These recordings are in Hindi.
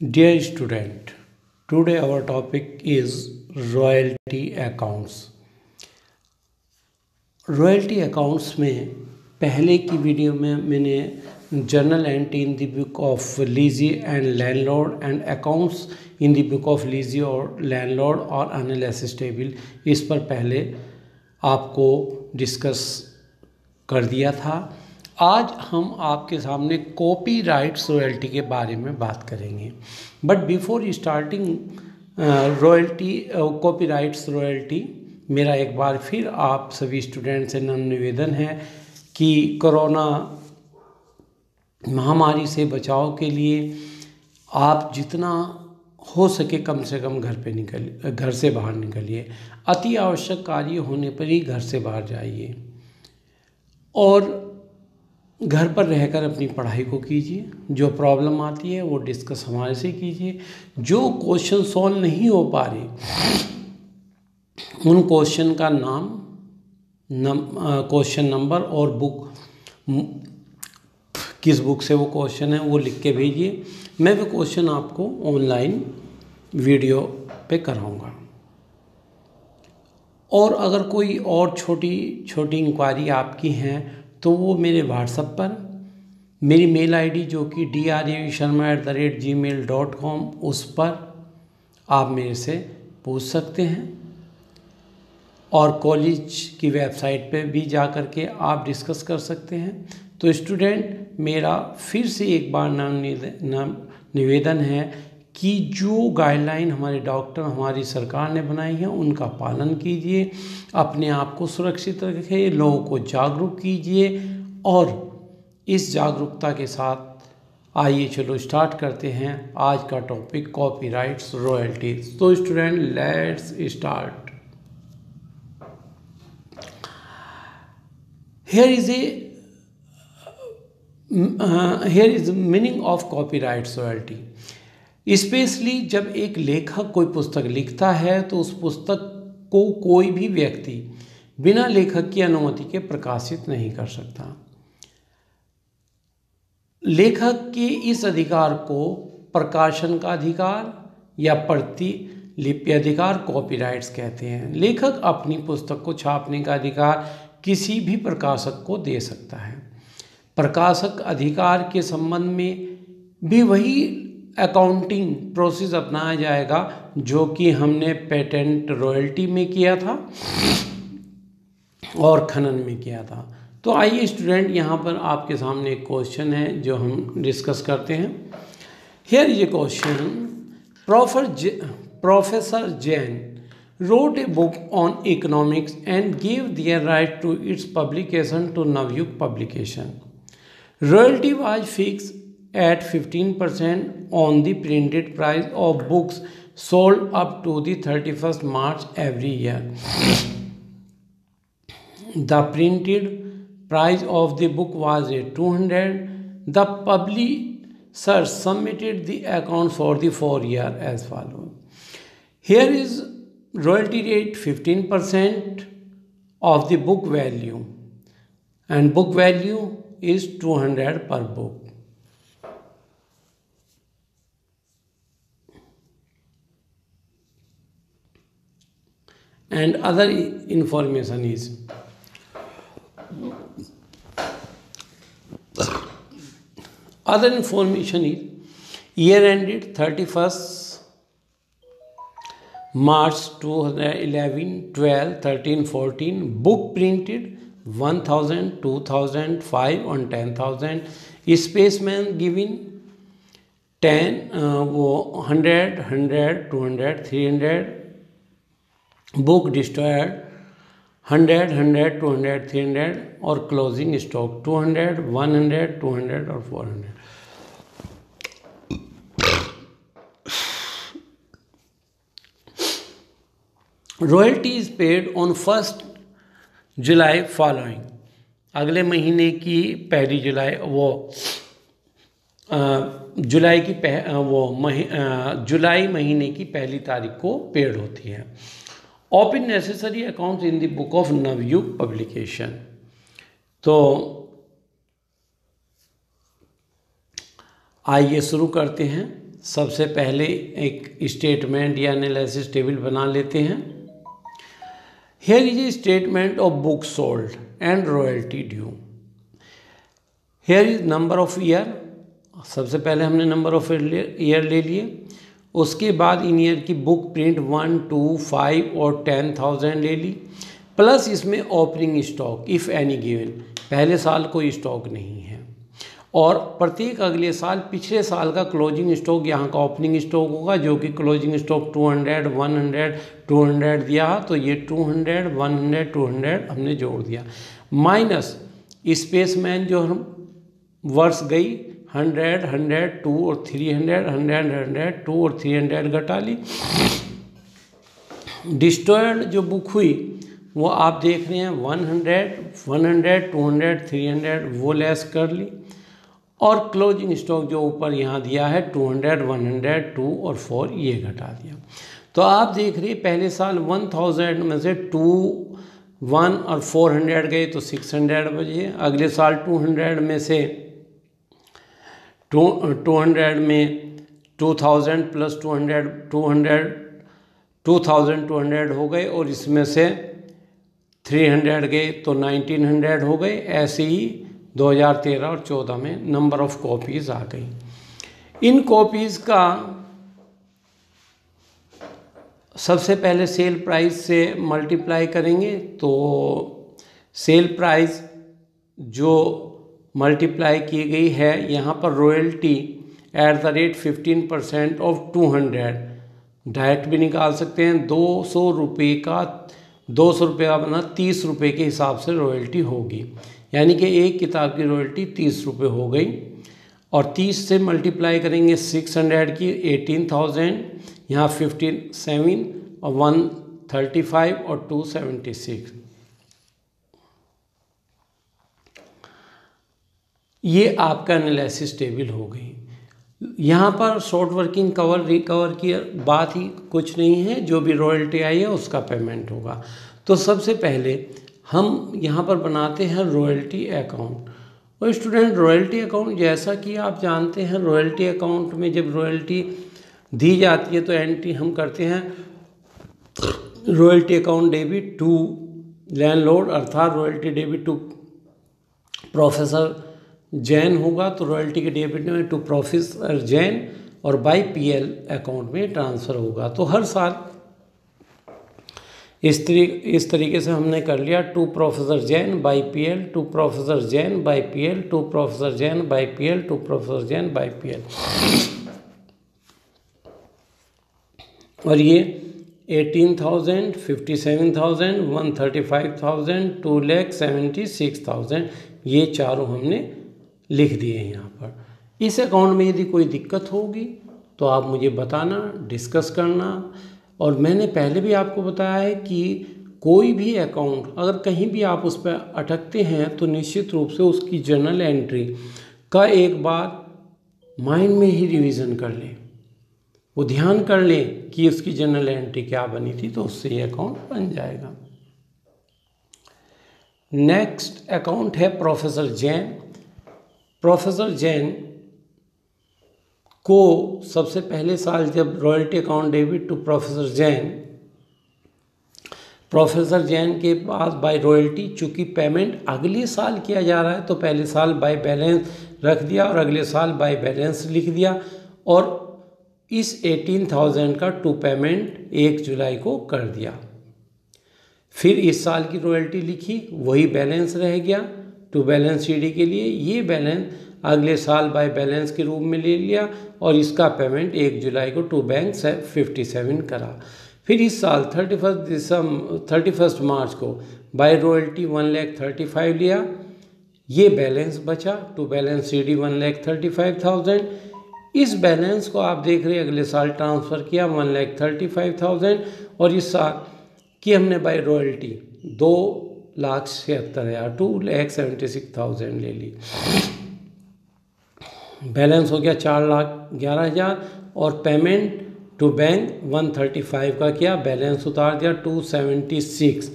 Dear student, today our topic is royalty accounts. Royalty accounts में पहले की वीडियो में मैंने journal entry in the book of lessee and landlord and accounts in the book of lessee और लैंडलॉर्ड और एनालिसिस टेबल इस पर पहले आपको डिस्कस कर दिया था आज हम आपके सामने कॉपी राइट्स रॉयल्टी के बारे में बात करेंगे। But before starting royalty copyrights royalty मेरा एक बार फिर आप सभी स्टूडेंट से नम निवेदन है कि कोरोना महामारी से बचाव के लिए आप जितना हो सके कम से कम घर पे निकल, घर से बाहर निकलिए। अति आवश्यक कार्य होने पर ही घर से बाहर जाइए। और घर पर रहकर अपनी पढ़ाई को कीजिए, जो प्रॉब्लम आती है वो डिस्कस हमारे से कीजिए। जो क्वेश्चन सॉल्व नहीं हो पा रहे, उन क्वेश्चन का नाम क्वेश्चन नंबर और बुक किस बुक से वो क्वेश्चन है वो लिख के भेजिए। मैं वो क्वेश्चन आपको ऑनलाइन वीडियो पे कराऊँगा। और अगर कोई और छोटी छोटी इंक्वायरी आपकी हैं तो वो मेरे व्हाट्सअप पर, मेरी मेल आईडी जो कि D R A Sharma at the rate Gmail dot com उस पर आप मेरे से पूछ सकते हैं। और कॉलेज की वेबसाइट पे भी जा कर के आप डिस्कस कर सकते हैं। तो स्टूडेंट मेरा फिर से एक बार नाम नाम निवेदन है कि जो गाइडलाइन हमारे डॉक्टर हमारी सरकार ने बनाई है, उनका पालन कीजिए, अपने आप को सुरक्षित रखें, लोगों को जागरूक कीजिए, और इस जागरूकता के साथ आइए, चलो स्टार्ट करते हैं आज का टॉपिक कॉपीराइट्स रॉयल्टीज तो student let's start here is a here is meaning of copyrights royalty specially जब एक लेखक कोई पुस्तक लिखता है तो उस पुस्तक को कोई भी व्यक्ति बिना लेखक की अनुमति के प्रकाशित नहीं कर सकता। लेखक के इस अधिकार को प्रकाशन का अधिकार या प्रतिलिपि अधिकार कॉपीराइट्स कहते हैं। लेखक अपनी पुस्तक को छापने का अधिकार किसी भी प्रकाशक को दे सकता है। प्रकाशक अधिकार के संबंध में भी वही अकाउंटिंग प्रोसेस अपनाया जाएगा, जो कि हमने पेटेंट रॉयल्टी में किया था और खनन में किया था। तो आइए स्टूडेंट यहाँ पर आपके सामने एक क्वेश्चन है, जो हम डिस्कस करते हैं। Here a question professor professor Jain wrote a book on economics and gave their right to its publication to Navyuk publication. Royalty was fixed at 15% on the printed price of books sold up to the 31st March every year. the printed price of the book was at 200. The publisher submitted the account for the four year as follows. Here is royalty rate 15% of the book value and book value is 200 per book. And other information is other information is year ended 31st March 2011, 12, 13, 14 book printed 1000, 2000, 5 on 10,000 spaceman given 10 uh, 100, 100, 200, 300 book destroyed 100, 100, 200, 300 or closing stock 200, 100, 200 or 400 royalty is paid on first July following अगले महीने की पहली जुलाई वो जुलाई की पह, वो मही, जुलाई महीने की पहली तारीख को पेड होती है। Open necessary account in the book of Navyug publication तो आइए शुरू करते हैं। सबसे पहले एक स्टेटमेंट या एनालिसिस टेबल बना लेते हैं। Here is a statement of book sold and royalty due here is number of year सबसे पहले हमने नंबर ऑफ़ ईयर ले लिए। उसके बाद इन ईयर की book print one two five और टेन थाउज़ेंड ले ली। प्लस इसमें opening stock if any given पहले साल कोई स्टॉक नहीं है। और प्रत्येक अगले साल पिछले साल का क्लोजिंग स्टॉक यहाँ का ओपनिंग स्टॉक होगा जो कि क्लोजिंग स्टॉक 200, 100, 200 दिया तो ये 200, 100, 200 हमने जोड़ दिया। माइनस स्पेसमैन जो हम वर्ष गई हंड्रेड हंड्रेड, टू और three hundred hundred hundred, two और थ्री हंड्रेड घटा ली। डिस्ट्रॉयड जो बुक हुई, वो आप देख रहे हैं, one hundred one hundred, two hundred, three hundred, वो लेस कर ली। और क्लोजिंग स्टॉक जो ऊपर यहाँ दिया है, two hundred, one hundred, two और फोर, ये घटा दिया। तो आप देख रहे पहले साल वन थाउज़ेंड में से टू, वन और फोर हंड्रेड गए तो सिक्स हंड्रेड बजे। अगले साल टू हंड्रेड में से टू टू हंड्रेड में two thousand plus two hundred two hundred two thousand two hundred हो गए और इसमें से थ्री हंड्रेड गए तो नाइनटीन हंड्रेड हो गए। ऐसे ही 2013 और 14 में नंबर ऑफ़ कॉपीज़ आ गई। इन कॉपीज़ का सबसे पहले सेल प्राइस से मल्टीप्लाई करेंगे तो सेल प्राइस जो मल्टीप्लाई की गई है, यहाँ पर royalty at the rate fifteen percent of two hundred direct भी निकाल सकते हैं, दो सौ रुपये का, दो सौ रुपये का बना, तीस रुपये के हिसाब से रॉयल्टी होगी। यानी कि एक किताब की रॉयल्टी तीस रुपये हो गई। और तीस से मल्टीप्लाई करेंगे सिक्स हंड्रेड की एटीन थाउज़ेंड यहाँ फिफ्टीन सेवन और वन थर्टी फाइव और टू सेवेंटी सिक्स ये आपका एनालिसिस टेबल हो गई। यहाँ पर शॉर्ट वर्किंग कवर रिकवर की बात ही कुछ नहीं है, जो भी रॉयल्टी आई है, उसका पेमेंट होगा। तो सबसे पहले हम यहाँ पर बनाते हैं रॉयल्टी अकाउंट और स्टूडेंट रॉयल्टी अकाउंट जैसा कि आप जानते हैं रॉयल्टी अकाउंट में जब रॉयल्टी दी जाती है तो एंट्री हम करते हैं royalty account debit to landlord अर्थात royalty debit to professor Jain होगा तो रॉयल्टी के डेबिट में टू प्रोफेसर जैन और बाई पीएल अकाउंट में ट्रांसफ़र होगा। तो हर साल इस तरी, इस तरीके से हमने कर लिया to professor Jain by PL to professor Jain by PL to professor Jain by PL to professor Jain by PL और ये eighteen thousand fifty seven thousand one thirty five thousand two lakh seventy six thousand ये चारों हमने लिख दिए हैं यहाँ पर। इस अकाउंट में यदि कोई दिक्कत होगी तो आप मुझे बताना डिस्कस करना। और मैंने पहले भी आपको बताया है कि कोई भी अकाउंट अगर कहीं भी आप उस पर अटकते हैं तो निश्चित रूप से उसकी जर्नल एंट्री का एक बार माइंड में ही रिवीजन कर लें। वो ध्यान कर लें कि उसकी जर्नल एंट्री क्या बनी थी तो उससे ये अकाउंट बन जाएगा। नेक्स्ट अकाउंट है प्रोफेसर जैन प्रोफेसर जैन को सबसे पहले साल जब royalty account debit to professor Jain professor Jain के पास बाय रॉयल्टी चूँकि पेमेंट अगले साल किया जा रहा है तो पहले साल बाय बैलेंस रख दिया और अगले साल बाय बैलेंस लिख दिया और इस एटीन थाउज़ेंड का टू पेमेंट एक जुलाई को कर दिया। फिर इस साल की रॉयल्टी लिखी, वही बैलेंस रह गया। टू बैलेंस सीडी के लिए, ये बैलेंस अगले साल बाय बैलेंस के रूप में ले लिया और इसका पेमेंट एक जुलाई को टू बैंक से फिफ्टी सेवन करा। फिर इस साल थर्टी फ़र्स्ट दिसंबर थर्टी फ़र्स्ट मार्च को by royalty one lakh thirty five लिया। ये बैलेंस बचा to balance C D one lakh thirty five thousand इस बैलेंस को आप देख रहे हैं, अगले साल ट्रांसफ़र किया one lakh thirty five thousand और इस साल की हमने बाय रॉयल्टी दो लाख छिहत्तर हज़ार, two lakh seventy six thousand ले ली। बैलेंस हो गया चार लाख ग्यारह हज़ार और payment to bank one thirty five का किया, बैलेंस उतार दिया टू सेवेंटी सिक्स।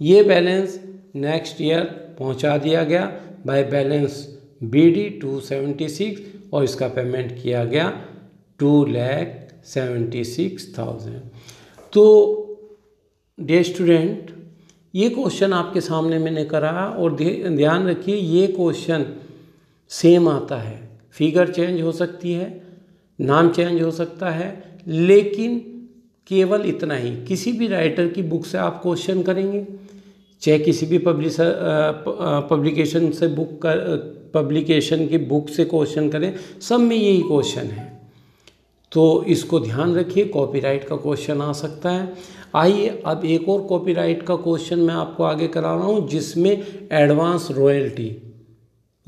ये बैलेंस नेक्स्ट ईयर पहुँचा दिया गया। By balance B D two seventy six और इसका पेमेंट किया गया two lakh seventy six thousand. तो डे स्टूडेंट ये क्वेश्चन आपके सामने मैंने करा और ध्यान रखिए, ये क्वेश्चन सेम आता है। फिगर चेंज हो सकती है, नाम चेंज हो सकता है, लेकिन केवल इतना ही। किसी भी राइटर की बुक से आप क्वेश्चन करेंगे, चाहे किसी भी पब्लिशर पब्लिकेशन से बुक कर पब्लिकेशन की बुक से क्वेश्चन करें, सब में यही क्वेश्चन है। तो इसको ध्यान रखिए कॉपीराइट का क्वेश्चन आ सकता है। आइए अब एक और कॉपीराइट का क्वेश्चन मैं आपको आगे करा रहा हूँ, जिसमें एडवांस रॉयल्टी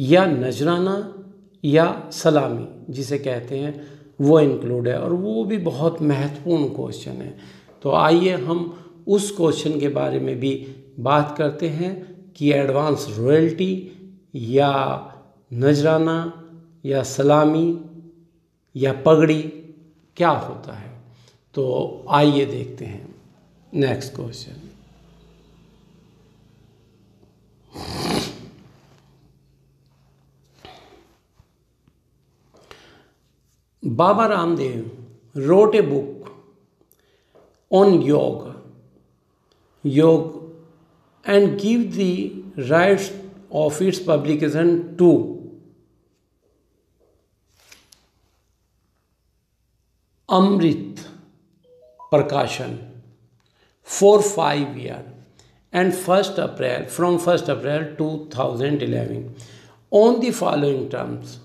या नजराना या सलामी जिसे कहते हैं, वो इंक्लूड है। और वो भी बहुत महत्वपूर्ण क्वेश्चन है। तो आइए हम उस क्वेश्चन के बारे में भी बात करते हैं कि एडवांस रॉयल्टी या नजराना या सलामी या पगड़ी क्या होता है। तो आइए देखते हैं। Next question Baba Ramdev wrote a book on yoga yoga and give the rights of its publication to Amrit Prakashan for five year and first April from first April two thousand eleven on the following terms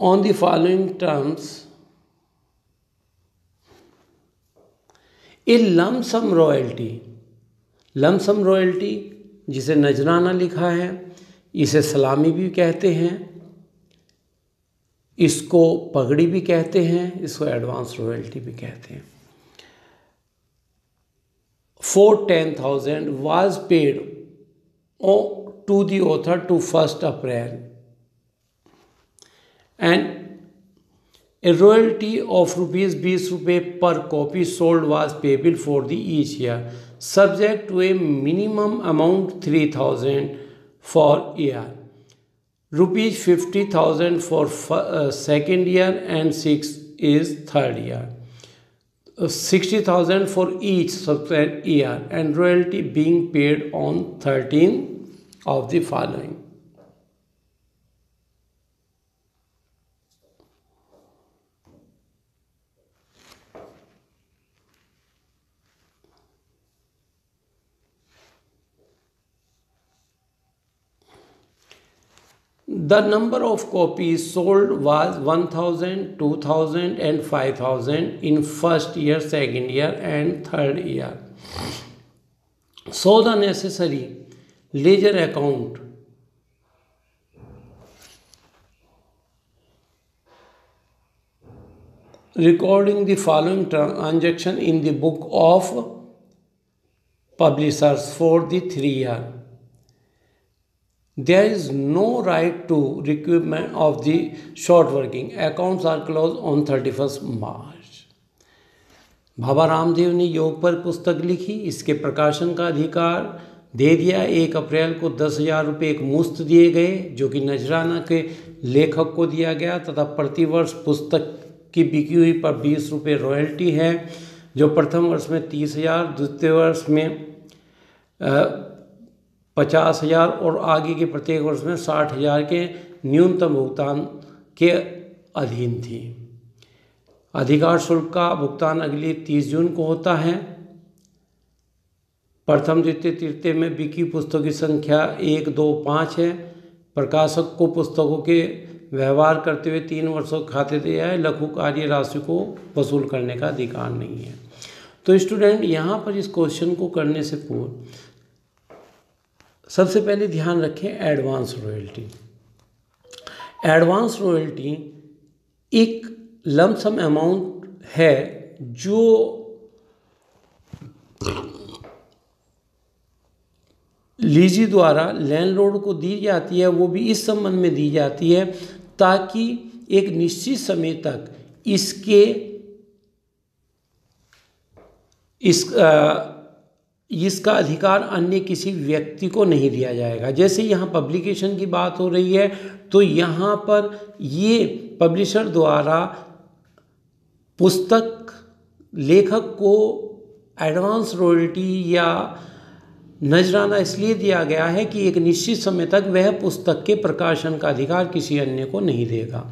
on the following terms a lump sum royalty lump sum royalty जिसे नजराना लिखा है, इसे सलामी भी कहते हैं इसको पगड़ी भी कहते हैं, इसको एडवांस रॉयल्टी भी कहते हैं। Four ten thousand was paid to the author to first April. And a royalty of rupees बीस रुपये per copy sold was payable for the each year, subject to a minimum amount three thousand for year. Rupees 50000 for uh, second year and 6 is third year. Uh, 60000 for each subsequent year and royalty being paid on 13 of the following The number of copies sold was 1000, 2000 and 5000 in first year, second year and third year. So the necessary ledger account recording the following transaction in the book of publishers for the three year there is no right to requirement of the short working. Accounts are closed on 31st March Baba Ramdev ने योग पर पुस्तक लिखी, इसके प्रकाशन का अधिकार दे दिया। एक अप्रैल को दस हज़ार रुपये एक मुफ़्त दिए गए, जो कि नजराना के लेखक को दिया गया, तथा प्रतिवर्ष पुस्तक की बिकी हुई पर बीस रुपये रॉयल्टी है, जो प्रथम वर्ष में तीस हज़ार, द्वितीय वर्ष में पचास हज़ार और आगे के प्रत्येक वर्ष में साठ हज़ार के न्यूनतम भुगतान के अधीन थी। अधिकार शुल्क का भुगतान अगली तीस जून को होता है। प्रथम द्वितीय तृतीय में बिकी पुस्तकों की संख्या एक, दो, पाँच है। प्रकाशक को पुस्तकों के व्यवहार करते हुए तीन वर्षों खाते दिया है लघु कार्य राशि को वसूल करने का अधिकार नहीं है। तो स्टूडेंट, यहाँ पर इस क्वेश्चन को करने से पूर्व सबसे पहले ध्यान रखें एडवांस रॉयल्टी एडवांस रॉयल्टी एक लमसम अमाउंट है जो लीजी द्वारा लैंडलॉर्ड को दी जाती है वो भी इस संबंध में दी जाती है ताकि एक निश्चित समय तक इसके इस आ, इसका अधिकार अन्य किसी व्यक्ति को नहीं दिया जाएगा। जैसे यहाँ पब्लिकेशन की बात हो रही है तो यहाँ पर ये पब्लिशर द्वारा पुस्तक लेखक को एडवांस रॉयल्टी या नजराना इसलिए दिया गया है कि एक निश्चित समय तक वह पुस्तक के प्रकाशन का अधिकार किसी अन्य को नहीं देगा।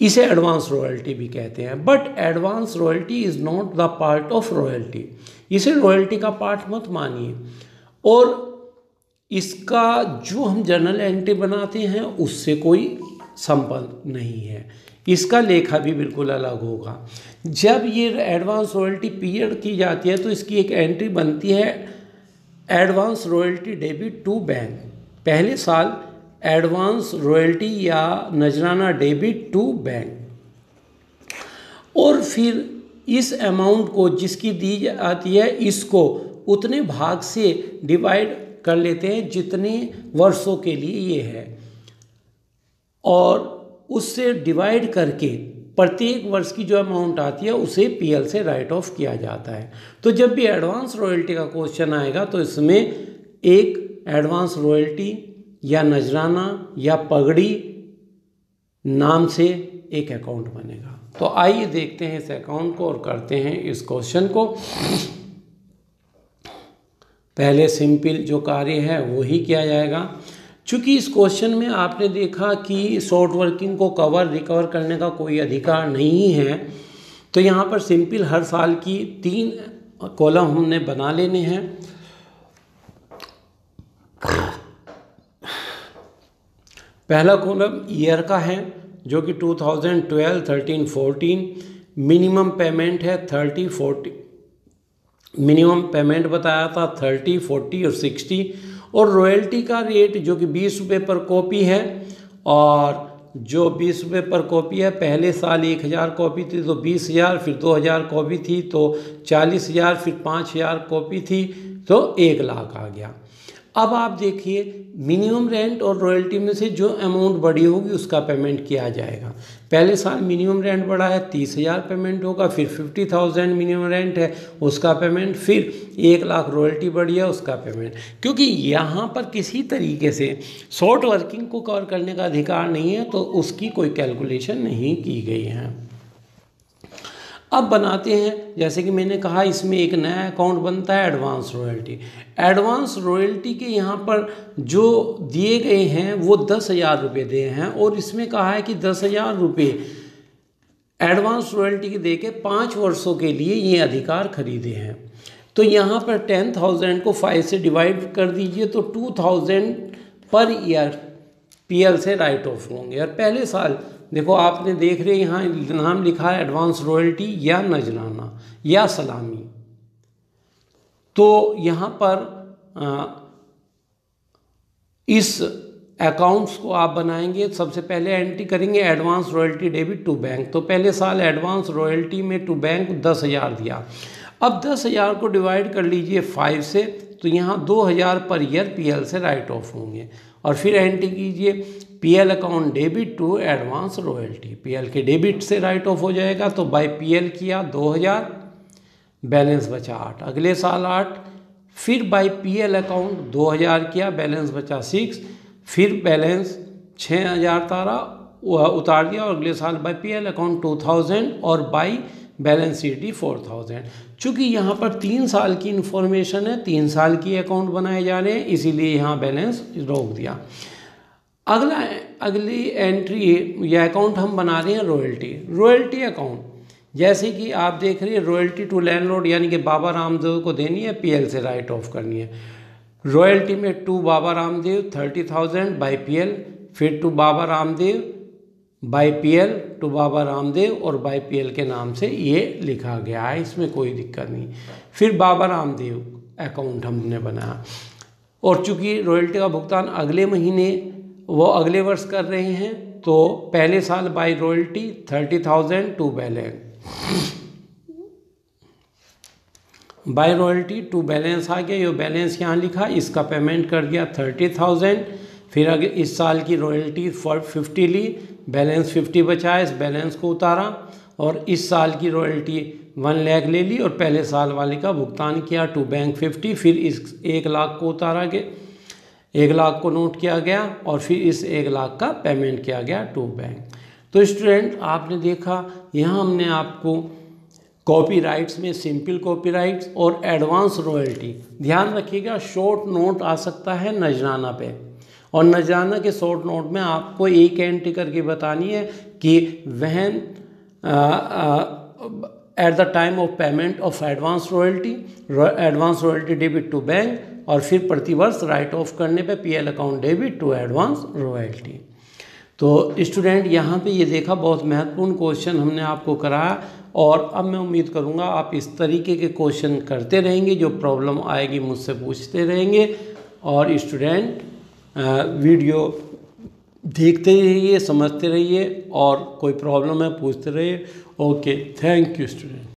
इसे एडवांस रॉयल्टी भी कहते हैं but advance royalty is not the part of royalty इसे रॉयल्टी का पार्ट मत मानिए। और इसका जो हम जर्नल एंट्री बनाते हैं, उससे कोई संपर्क नहीं है। इसका लेखा भी बिल्कुल अलग होगा। जब ये एडवांस रॉयल्टी पीरियड की जाती है तो इसकी एक एंट्री बनती है advance royalty debit to bank पहले साल एडवांस रॉयल्टी या नजराना डेबिट टू बैंक। और फिर इस अमाउंट को जिसकी दी जाती है, इसको उतने भाग से डिवाइड कर लेते हैं जितने वर्षों के लिए ये है। और उससे डिवाइड करके प्रत्येक वर्ष की जो अमाउंट आती है, उसे पीएल से राइट ऑफ़ किया जाता है। तो जब भी एडवांस रॉयल्टी का क्वेश्चन आएगा तो इसमें एक एडवांस रॉयल्टी या नजराना या पगड़ी नाम से एक अकाउंट बनेगा। तो आइए देखते हैं इस अकाउंट को और करते हैं इस क्वेश्चन को। पहले सिंपल जो कार्य है वो ही किया जाएगा। चूँकि इस क्वेश्चन में आपने देखा कि शॉर्ट वर्किंग को कवर रिकवर करने का कोई अधिकार नहीं है तो यहाँ पर सिंपल हर साल की तीन कॉलम हमने बना लेने हैं। पहला कॉलम ईयर का है जो कि 2012, 13, 14 मिनिमम पेमेंट है 30, 40 मिनिमम पेमेंट बताया था 30, 40 और 60 और रॉयल्टी का रेट जो कि बीस रुपये पर कॉपी है और जो बीस रुपये पर कॉपी है पहले साल एक हज़ार कॉपी थी तो बीस हज़ार फिर दो हज़ार कॉपी थी तो चालीस हज़ार फिर पाँच हज़ार कॉपी थी तो एक लाख आ गया। अब आप देखिए मिनिमम रेंट और रॉयल्टी में से जो अमाउंट बढ़ी होगी, उसका पेमेंट किया जाएगा। पहले साल मिनिमम रेंट बढ़ा है, तीस हज़ार पेमेंट होगा, फिर फिफ्टी थाउज़ेंड मिनिमम रेंट है, उसका पेमेंट फिर एक लाख रॉयल्टी बढ़ी है, उसका पेमेंट क्योंकि यहाँ पर किसी तरीके से शॉर्ट वर्किंग को कवर करने का अधिकार नहीं है तो उसकी कोई कैलकुलेशन नहीं की गई है। अब बनाते हैं, जैसे कि मैंने कहा, इसमें एक नया अकाउंट बनता है, एडवांस रॉयल्टी। एडवांस रॉयल्टी के यहाँ पर जो दिए गए हैं, वो दस हज़ार रुपये दिए हैं, और इसमें कहा है कि दस हज़ार रुपये एडवांस रॉयल्टी के दे के पाँच वर्षों के लिए ये अधिकार खरीदे हैं। तो यहाँ पर टेन थाउज़ेंड को फाइव से डिवाइड कर दीजिए तो two thousand per year, PL से राइट ऑफ़ होंगे। और पहले साल देखो आपने देख रहे यहाँ नाम लिखा है एडवांस रॉयल्टी या नजराना या सलामी। तो यहाँ पर आ, इस अकाउंट्स को आप बनाएँगे सबसे पहले एंट्री करेंगे advance royalty debit to bank तो पहले साल एडवांस रॉयल्टी में टू बैंक दस हज़ार दिया। अब दस हज़ार को डिवाइड कर लीजिए फाइव से तो यहाँ दो हज़ार पर ईयर पीएल से राइट ऑफ़ होंगे। और फिर एंट्री कीजिए PL account debit to advance royalty PL के डेबिट से राइट ऑफ़ हो जाएगा तो बाय पीएल किया दो हज़ार बैलेंस बचा आठ। अगले साल आठ, फिर बाय पीएल अकाउंट दो हज़ार किया बैलेंस बचा सिक्स फिर बैलेंस छः हज़ार तारा उतार दिया, और अगले साल by PL account two thousand और by balance C D four thousand चूँकि यहाँ पर तीन साल की इन्फॉर्मेशन है, तीन साल की अकाउंट बनाए जा रहे हैं, इसीलिए यहाँ बैलेंस रोक दिया। अगला अगली एंट्री या अकाउंट हम बना रहे हैं रॉयल्टी रॉयल्टी अकाउंट जैसे कि आप देख रहे हैं रॉयल्टी टू लैंडलॉर्ड यानी कि बाबा रामदेव को देनी है पीएल से राइट ऑफ़ करनी है। रॉयल्टी में to Baba Ramdev thirty thousand by P फिर to Baba Ramdev by P to Baba Ramdev और बाई पी के नाम से ये लिखा गया है, इसमें कोई दिक्कत नहीं। फिर बाबा रामदेव अकाउंट हमने बनाया। और चूँकि रॉयल्टी का भुगतान अगले महीने वो अगले वर्ष कर रहे हैं तो पहले साल by royalty thirty thousand to balance by royalty to balance आ गया, ये बैलेंस यहाँ लिखा, इसका पेमेंट कर दिया थर्टी थाउज़ेंड फिर अगर इस साल की रॉयल्टी फॉर फिफ्टी ली बैलेंस फिफ्टी बचा, इस बैलेंस को उतारा, और इस साल की रॉयल्टी वन लाख ले ली, और पहले साल वाले का भुगतान किया टू बैंक फिफ्टी फिर इस एक लाख को उतारा गया एक लाख को नोट किया गया और फिर इस एक लाख का पेमेंट किया गया टू बैंक। तो स्टूडेंट, आपने देखा, यहाँ हमने आपको कॉपीराइट्स में सिंपल कॉपीराइट्स और एडवांस रॉयल्टी। ध्यान रखिएगा, शॉर्ट नोट आ सकता है नजराना पे। और नजराना के शॉर्ट नोट में आपको एक एंट्री करके बतानी है कि when at the time of payment of advance royalty advance royalty debit to bank और फिर प्रतिवर्ष राइट ऑफ़ करने पे PL account debit to advance royalty तो स्टूडेंट यहाँ पे ये देखा, बहुत महत्वपूर्ण क्वेश्चन हमने आपको कराया और अब मैं उम्मीद करूँगा आप इस तरीके के क्वेश्चन करते रहेंगे, जो प्रॉब्लम आएगी मुझसे पूछते रहेंगे। और स्टूडेंट वीडियो देखते रहिए, समझते रहिए और कोई प्रॉब्लम है पूछते रहिए। Okay thank you student